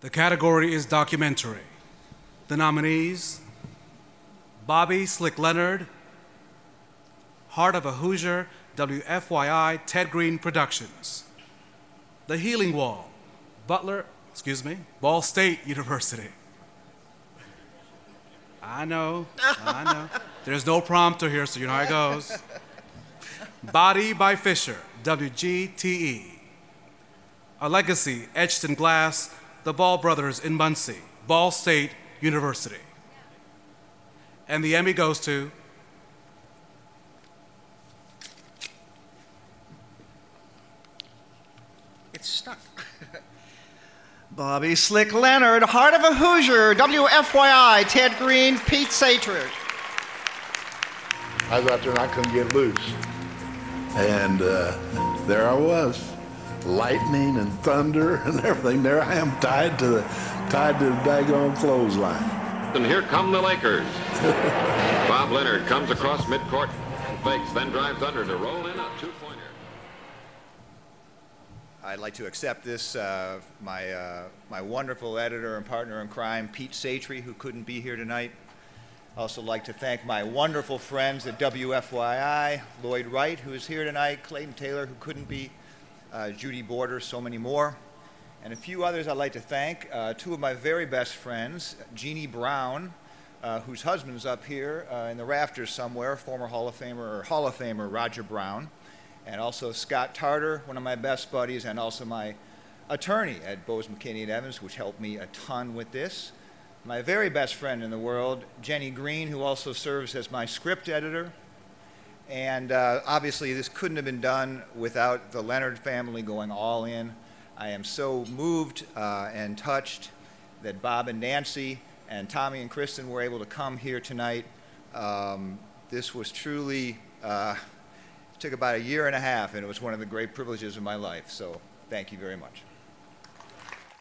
The category is documentary. The nominees Bobby Slick Leonard, Heart of a Hoosier, WFYI Ted Green Productions. The Healing Wall, Butler, excuse me, Ball State University. I know, I know. There's no prompter here, so you know how it goes. Body by Fisher, WGTE. A legacy etched in glass, the Ball brothers in Muncie, Ball State University. And the Emmy goes to It's stuck. Bobby Slick Leonard, Heart of a Hoosier, WFYI, Ted Green, Pete Satridge. I was out there and I couldn't get loose. And uh, there I was, lightning and thunder and everything. There I am tied to the tied to the daggone clothesline. And here come the Lakers. Bob Leonard comes across midcourt, fakes, then drives under to roll in a two-pointer. I'd like to accept this, uh, my, uh, my wonderful editor and partner in crime, Pete Satry, who couldn't be here tonight. I also like to thank my wonderful friends at WFYI, Lloyd Wright, who is here tonight, Clayton Taylor, who couldn't be, uh, Judy Border, so many more, and a few others I'd like to thank. Uh, two of my very best friends, Jeannie Brown, uh, whose husband's up here uh, in the rafters somewhere, former Hall of Famer or Hall of Famer Roger Brown, and also Scott Tarter, one of my best buddies, and also my attorney at Bose McKinney and Evans, which helped me a ton with this. My very best friend in the world, Jenny Green, who also serves as my script editor. And uh, obviously, this couldn't have been done without the Leonard family going all in. I am so moved uh, and touched that Bob and Nancy and Tommy and Kristen were able to come here tonight. Um, this was truly, uh, took about a year and a half, and it was one of the great privileges of my life. So, thank you very much.